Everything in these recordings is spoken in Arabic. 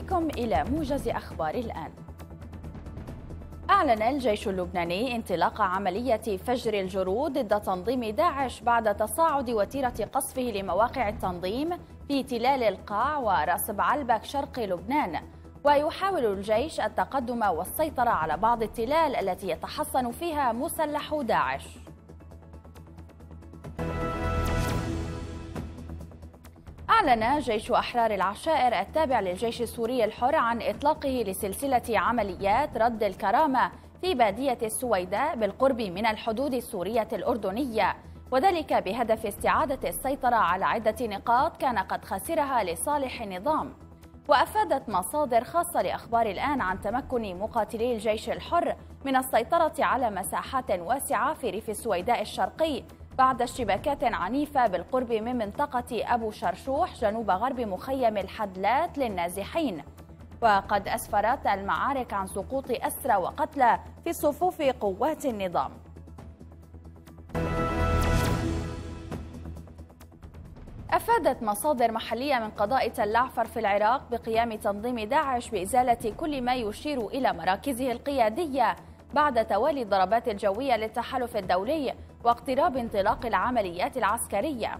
بكم إلى موجز أخبار الآن. أعلن الجيش اللبناني انطلاق عملية فجر الجرود ضد تنظيم داعش بعد تصاعد وتيرة قصفه لمواقع التنظيم في تلال القاع ورأس بعلبك شرق لبنان. ويحاول الجيش التقدم والسيطرة على بعض التلال التي يتحصن فيها مسلح داعش. أعلن جيش أحرار العشائر التابع للجيش السوري الحر عن إطلاقه لسلسلة عمليات رد الكرامة في بادية السويداء بالقرب من الحدود السورية الأردنية. وذلك بهدف استعادة السيطرة على عدة نقاط كان قد خسرها لصالح النظام. وأفادت مصادر خاصة لأخبار الآن عن تمكن مقاتلي الجيش الحر من السيطرة على مساحات واسعة في ريف السويداء الشرقي. بعد اشتباكات عنيفة بالقرب من منطقة أبو شرشوح جنوب غرب مخيم الحدلات للنازحين. وقد أسفرت المعارك عن سقوط أسرى وقتلى في صفوف قوات النظام. أفادت مصادر محلية من قضاء تل عفر في العراق بقيام تنظيم داعش بإزالة كل ما يشير إلى مراكزه القيادية بعد توالي الضربات الجوية للتحالف الدولي واقتراب انطلاق العمليات العسكرية.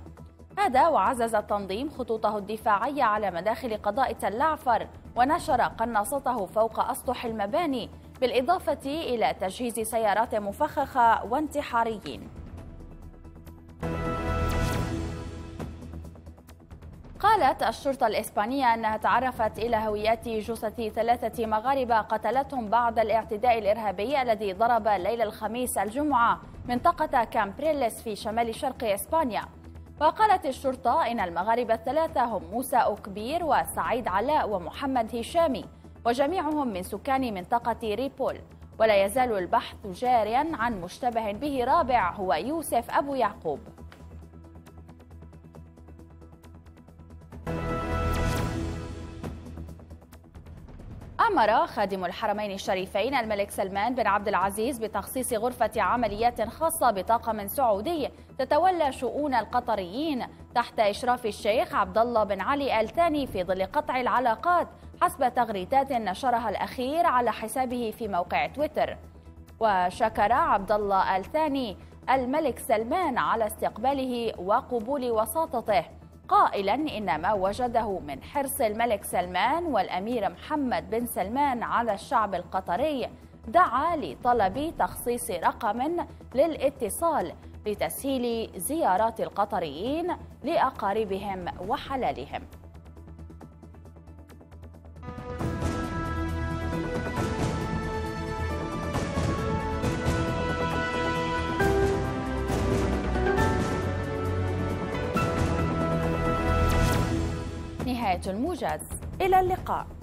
هذا وعزز التنظيم خطوطه الدفاعية على مداخل قضاء تل عفر ونشر قناصته فوق أسطح المباني بالإضافة إلى تجهيز سيارات مفخخة وانتحاريين. قالت الشرطة الإسبانية أنها تعرفت إلى هويات جثث ثلاثة مغاربة قتلتهم بعد الاعتداء الإرهابي الذي ضرب ليلة الخميس الجمعة منطقة كامبريلس في شمال شرق إسبانيا. وقالت الشرطة إن المغاربة الثلاثة هم موسى أوكبير وسعيد علاء ومحمد هشامي وجميعهم من سكان منطقة ريبول. ولا يزال البحث جاريا عن مشتبه به رابع هو يوسف أبو يعقوب. أمر خادم الحرمين الشريفين الملك سلمان بن عبد العزيز بتخصيص غرفة عمليات خاصة بطاقم سعودي تتولى شؤون القطريين تحت إشراف الشيخ عبد الله بن علي آل ثاني في ظل قطع العلاقات حسب تغريدات نشرها الأخير على حسابه في موقع تويتر. وشكر عبد الله آل ثاني الملك سلمان على استقباله وقبول وساطته. قائلا إن ما وجده من حرص الملك سلمان والأمير محمد بن سلمان على الشعب القطري دعا لطلب تخصيص رقم للاتصال لتسهيل زيارات القطريين لأقاربهم وحلالهم. نهاية الموجز. إلى اللقاء.